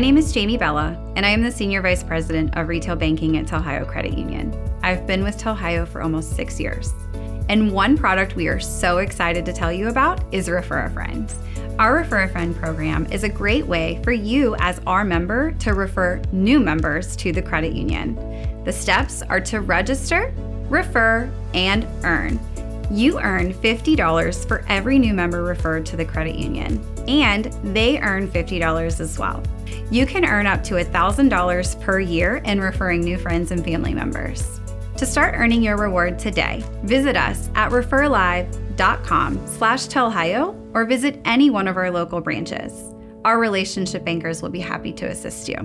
name is Jamie Bella, and I am the Senior Vice President of Retail Banking at Telhio Credit Union. I've been with Telhio for almost six years. And one product we are so excited to tell you about is Refer a Friend. Our Refer a Friend program is a great way for you, as our member, to refer new members to the credit union. The steps are to register, refer, and earn. You earn $50 for every new member referred to the credit union, and they earn $50 as well. You can earn up to $1,000 per year in referring new friends and family members. To start earning your reward today, visit us at referlive.com slash telhio or visit any one of our local branches. Our relationship bankers will be happy to assist you.